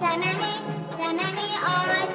That Janani, Janani, all.